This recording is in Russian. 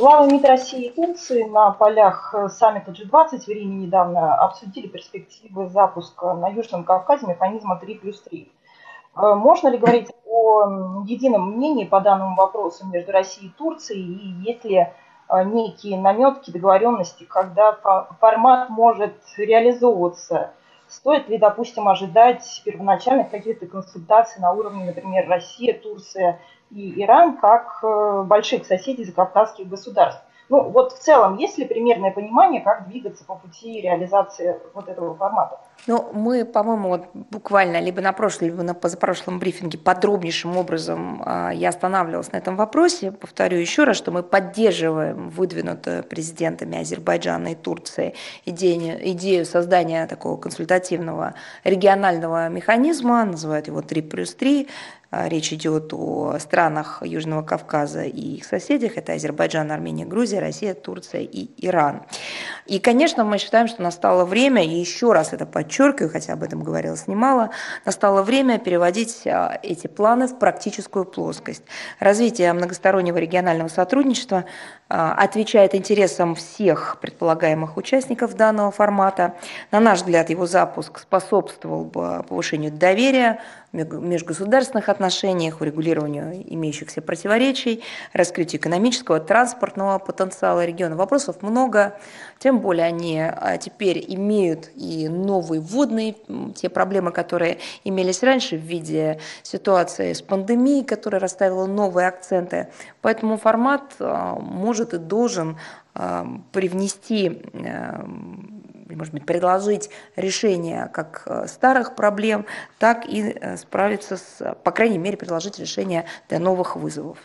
Главы МИД России и Турции на полях саммита G20 в Риме недавно обсудили перспективы запуска на Южном Кавказе механизма 3 плюс 3. Э, можно ли говорить о едином мнении по данному вопросу между Россией и Турцией, и есть ли э, некие наметки, договоренности, когда формат может реализовываться? Стоит ли, допустим, ожидать первоначальных каких-то консультаций на уровне, например, Россия, Турция и Иран, как э, больших соседей закавказских государств? Ну, вот в целом, есть ли примерное понимание, как двигаться по пути реализации вот этого формата? Ну, мы, по-моему, вот буквально либо на прошлом, либо на позапрошлом брифинге подробнейшим образом а, я останавливалась на этом вопросе. Повторю еще раз, что мы поддерживаем выдвинутую президентами Азербайджана и Турции идею, идею создания такого консультативного регионального механизма, называют его 3 плюс 3, а, Речь идет о странах Южного Кавказа и их соседях. Это Азербайджан, Армения, Грузия, Россия, Турция и Иран. И, конечно, мы считаем, что настало время, и еще раз это подчеркиваю, хотя об этом говорилось немало, настало время переводить а, эти планы в практическую плоскость. Развитие многостороннего регионального сотрудничества а, отвечает интересам всех предполагаемых участников данного формата. На наш взгляд, его запуск способствовал бы повышению доверия, межгосударственных отношениях, урегулированию имеющихся противоречий, раскрытию экономического, транспортного потенциала региона. Вопросов много, тем более они а, теперь имеют и новые вводные, те проблемы, которые имелись раньше в виде ситуации с пандемией, которая расставила новые акценты. Поэтому формат а, может и должен а, привнести может быть, предложить решение как э, старых проблем, так и э, справиться с, по крайней мере, предложить решение для новых вызовов.